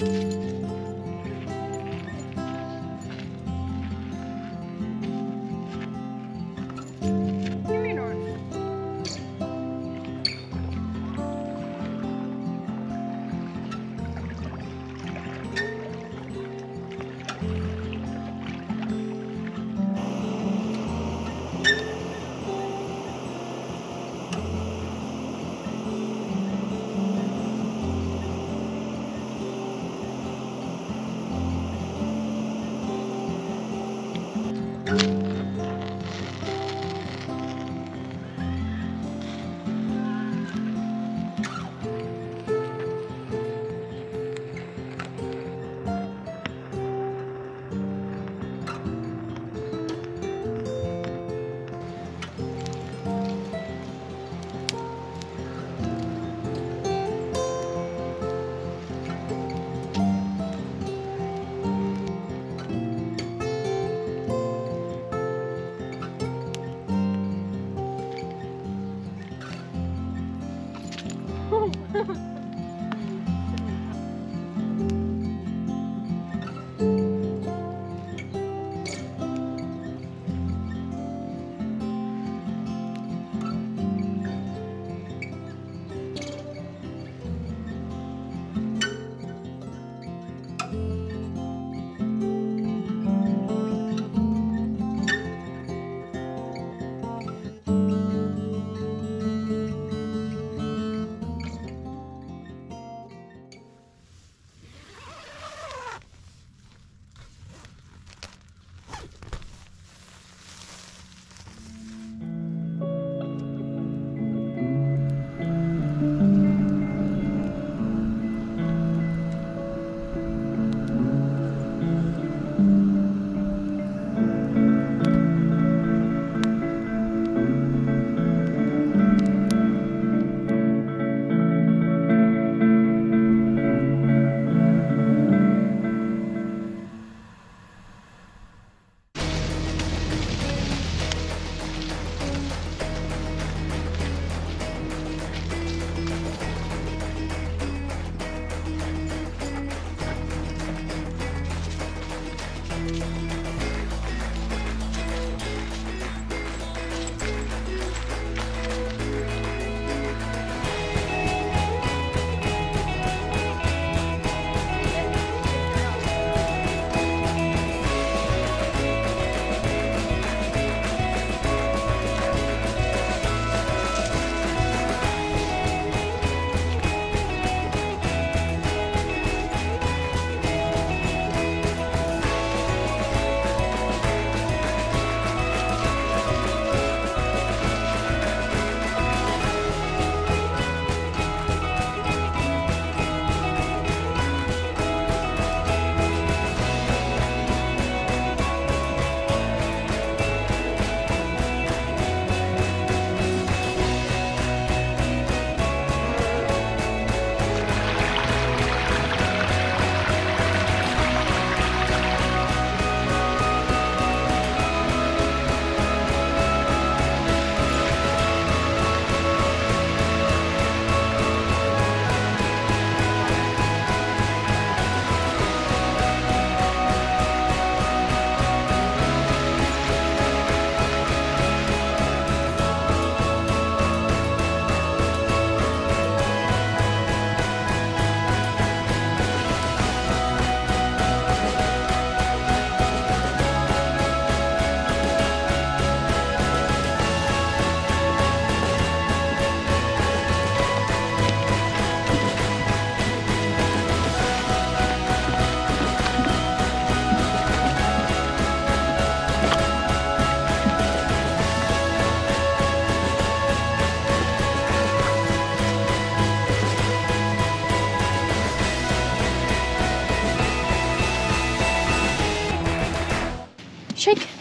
Música Oh. 哼 哼 shake.